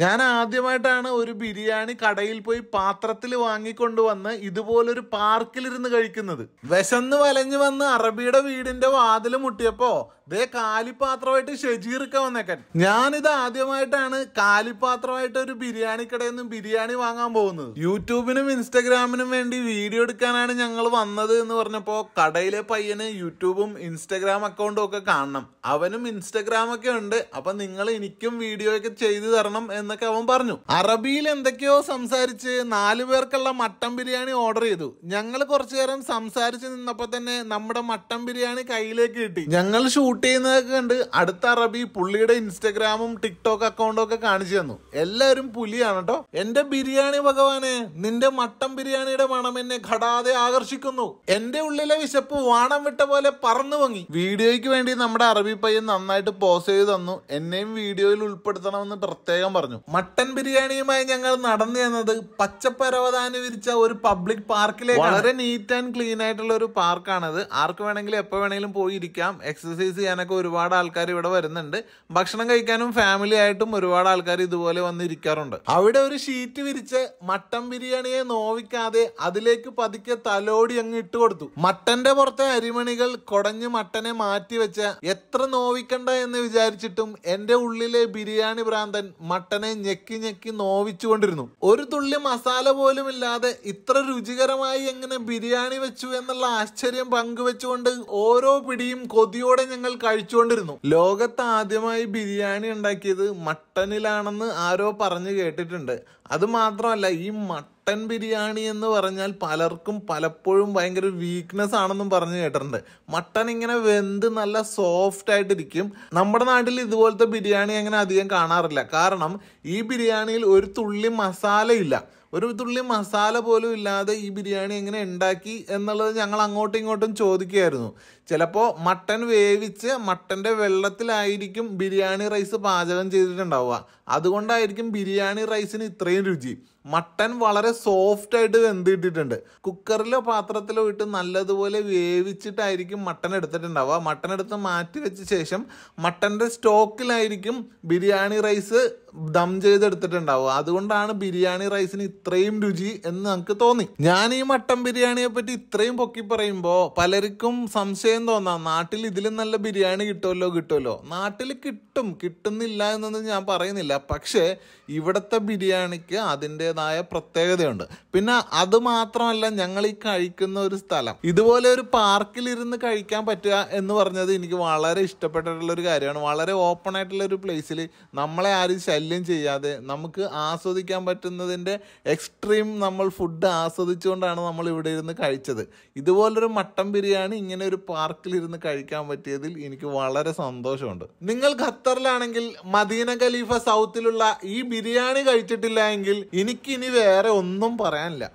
ഞാൻ ആദ്യമായിട്ടാണ് ഒരു ബിരിയാണി കടയിൽ പോയി പാത്രത്തിൽ വാങ്ങിക്കൊണ്ട് വന്ന് ഇതുപോലൊരു പാർക്കിലിരുന്ന് കഴിക്കുന്നത്. വിശന്ന് വലഞ്ഞു വന്ന് അറബിയുടെ വീടിന്റെ വാതിൽ മുട്ടിയപ്പോ ദേ കാലിപ്പാത്രമായിട്ട് ഷെജീർക്ക വന്നേക്കൻ. ഞാനിത് ആദ്യമായിട്ടാണ് കാലിപ്പാത്രമായിട്ട് ഒരു ബിരിയാണി കടയിൽ നിന്ന് ബിരിയാണി വാങ്ങാൻ പോകുന്നത്. യൂട്യൂബിനും ഇൻസ്റ്റാഗ്രാമിനും വേണ്ടി വീഡിയോ എടുക്കാനാണ് ഞങ്ങൾ വന്നത് എന്ന് പറഞ്ഞപ്പോ കടയിലെ പയ്യന് യൂട്യൂബും ഇൻസ്റ്റാഗ്രാം അക്കൗണ്ടും ഒക്കെ കാണണം. അവനും ഇൻസ്റ്റാഗ്രാം ഒക്കെ ഉണ്ട്. അപ്പൊ നിങ്ങൾ എനിക്കും വീഡിയോ ഒക്കെ ചെയ്തു തരണം എന്നൊക്കെ അവൻ പറഞ്ഞു. അറബിയിൽ എന്തൊക്കെയോ സംസാരിച്ച് നാലു പേർക്കുള്ള മട്ടൻ ബിരിയാണി ഓർഡർ ചെയ്തു. ഞങ്ങൾ കുറച്ചു നേരം സംസാരിച്ച് നിന്നപ്പോ തന്നെ നമ്മുടെ മട്ടൻ ബിരിയാണി കയ്യിലേക്ക് കിട്ടി. ഞങ്ങൾ ഷൂട്ട് ചെയ്യുന്നതൊക്കെ കണ്ട് അടുത്ത അറബി പുള്ളിയുടെ ഇൻസ്റ്റഗ്രാമും ടിക്ടോക്ക് അക്കൗണ്ടും ഒക്കെ കാണിച്ചു തന്നു. എല്ലാവരും പുലിയാണ് കേട്ടോ എന്റെ ബിരിയാണി ഭഗവാനെ നിന്റെ മട്ടൻ ബിരിയാണിയുടെ മണം എന്നെ ഘടാതെ ആകർഷിക്കുന്നു. എന്റെ ഉള്ളിലെ വിശപ്പ് വാണം വിട്ട പോലെ പറന്നു പൊങ്ങി വീഡിയോയ്ക്ക് വേണ്ടി നമ്മുടെ അറബി പയ്യൻ നന്നായിട്ട് പോസ് ചെയ്ത് തന്നു. എന്നെയും വീഡിയോയിൽ ഉൾപ്പെടുത്തണമെന്ന് പ്രത്യേകം പറഞ്ഞു. മട്ടൻ ബിരിയാണിയുമായി ഞങ്ങൾ നടന്നു ചെന്നത് പച്ചപ്പരവതാനി വിരിച്ച ഒരു പബ്ലിക് പാർക്കിലേക്ക് വളരെ നീറ്റ് ആൻഡ് ക്ലീൻ ആയിട്ടുള്ള ഒരു പാർക്കാണത് ആർക്ക് വേണമെങ്കിലും എപ്പോ വേണമെങ്കിലും പോയി ഇരിക്കാം. എക്സസൈസ് ചെയ്യാനൊക്കെ ഒരുപാട് ആൾക്കാർ ഇവിടെ വരുന്നുണ്ട്. ഭക്ഷണം കഴിക്കാനും ഫാമിലി ആയിട്ടും ഒരുപാട് ആൾക്കാർ ഇതുപോലെ വന്നിരിക്കാറുണ്ട്. അവിടെ ഒരു ഷീറ്റ് വിരിച്ച് മട്ടൻ ബിരിയാണിയെ നോവിക്കാതെ അതിലേക്ക് പതുക്കെ തലോടി അങ്ങ് ഇട്ട് കൊടുത്തു. മട്ടന്റെ പുറത്തെ അരിമണികൾ കുടഞ്ഞ് മട്ടനെ മാറ്റി വെച്ച എത്ര നോവിക്കണ്ട എന്ന് വിചാരിച്ചിട്ടും എന്റെ ഉള്ളിലെ ബിരിയാണി ഭ്രാന്തൻ മട്ടനെ ഞെക്കി ഞെക്കി നോവിച്ചുകൊണ്ടിരുന്നു. ഒരു തുള്ളി മസാല പോലും ഇല്ലാതെ ഇത്ര രുചികരമായി എങ്ങനെ ബിരിയാണി വെച്ചു എന്നുള്ള ആശ്ചര്യം പങ്കുവെച്ചുകൊണ്ട് ഓരോ പിടിയും കൊതിയോടെ ഞങ്ങൾ കഴിച്ചുകൊണ്ടിരുന്നു. ലോകത്ത് ആദ്യമായി ബിരിയാണി ഉണ്ടാക്കിയത് മട്ടനിലാണെന്ന് ആരോ പറഞ്ഞു കേട്ടിട്ടുണ്ട്. അത് മാത്രമല്ല ഈ മട്ടൻ ബിരിയാണി എന്ന് പറഞ്ഞാൽ പലർക്കും പലപ്പോഴും ഭയങ്കര വീക്ക്നെസ് ആണെന്നും പറഞ്ഞു കേട്ടിട്ടുണ്ട്. മട്ടൻ ഇങ്ങനെ വെന്ത് നല്ല സോഫ്റ്റ് ആയിട്ടിരിക്കും. നമ്മുടെ നാട്ടിൽ ഇതുപോലത്തെ ബിരിയാണി അങ്ങനെ അധികം കാണാറില്ല. കാരണം ഈ ബിരിയാണിയിൽ ഒരു തുള്ളി മസാലയില്ല ഒരു തുള്ളി മസാല പോലും ഇല്ലാതെ ഈ ബിരിയാണി എങ്ങനെ ഉണ്ടാക്കി എന്നുള്ളത് ഞങ്ങൾ അങ്ങോട്ടും ഇങ്ങോട്ടും ചോദിക്കുകയായിരുന്നു. ചിലപ്പോൾ മട്ടൻ വേവിച്ച് മട്ടന്റെ വെള്ളത്തിലായിരിക്കും ബിരിയാണി റൈസ് പാചകം ചെയ്തിട്ടുണ്ടാവുക. അതുകൊണ്ടായിരിക്കും ബിരിയാണി റൈസിന് ഇത്രയും രുചി. മട്ടൻ വളരെ സോഫ്റ്റ് ആയിട്ട് വെന്തിട്ടിട്ടുണ്ട്. കുക്കറിലോ പാത്രത്തിലോ ഇട്ട് നല്ലതുപോലെ വേവിച്ചിട്ടായിരിക്കും മട്ടൻ എടുത്തിട്ടുണ്ടാവുക. മട്ടൻ എടുത്ത് മാറ്റി വെച്ച ശേഷം മട്ടന്റെ സ്റ്റോക്കിലായിരിക്കും ബിരിയാണി റൈസ് ദം ചെയ്തെടുത്തിട്ടുണ്ടാവുക. അതുകൊണ്ടാണ് ബിരിയാണി റൈസിന് ഇത്രയും രുചി എന്ന് നമുക്ക് തോന്നി. ഞാൻ ഈ മട്ടൻ ബിരിയാണിയെ പറ്റി ഇത്രയും പൊക്കി പറയുമ്പോൾ പലർക്കും സംശയം തോന്നാം നാട്ടിൽ ഇതിലും നല്ല ബിരിയാണി കിട്ടുമല്ലോ കിട്ടുമല്ലോ? നാട്ടിൽ കിട്ടും കിട്ടുന്നില്ല എന്നൊന്നും ഞാൻ പറയുന്നില്ല. പക്ഷേ ഇവിടുത്തെ ബിരിയാണിക്ക് അതിന്റെതായ പ്രത്യേകതയുണ്ട്. പിന്നെ അത് മാത്രമല്ല ഞങ്ങൾ ഈ കഴിക്കുന്ന ഒരു സ്ഥലം. ഇതുപോലെ ഒരു പാർക്കിൽ ഇരുന്ന് കഴിക്കാൻ പറ്റുക എന്ന് പറഞ്ഞത് എനിക്ക് വളരെ ഇഷ്ടപ്പെട്ടിട്ടുള്ള ഒരു കാര്യമാണ്. വളരെ ഓപ്പൺ ആയിട്ടുള്ള ഒരു പ്ലേസിൽ നമ്മളെ ആരും ശല്യം ചെയ്യാതെ നമുക്ക് ആസ്വദിക്കാൻ പറ്റുന്നതിന്റെ എക്സ്ട്രീം നമ്മൾ ഫുഡ് ആസ്വദിച്ചുകൊണ്ടാണ് നമ്മൾ ഇവിടെ ഇരുന്ന് കഴിച്ചത്. ഇതുപോലൊരു മട്ടൻ ബിരിയാണി ഇങ്ങനെ ഒരു പാർക്കിൽ ഇരുന്ന് കഴിക്കാൻ പറ്റിയതിൽ എനിക്ക് വളരെ സന്തോഷമുണ്ട്. നിങ്ങൾ ഖത്തറിലാണെങ്കിൽ മദീന ഖലീഫ സൗത്തിലുള്ള ഈ ബിരിയാണി കഴിച്ചിട്ടില്ല എങ്കിൽ എനിക്കിനി വേറെ ഒന്നും പറയാനില്ല.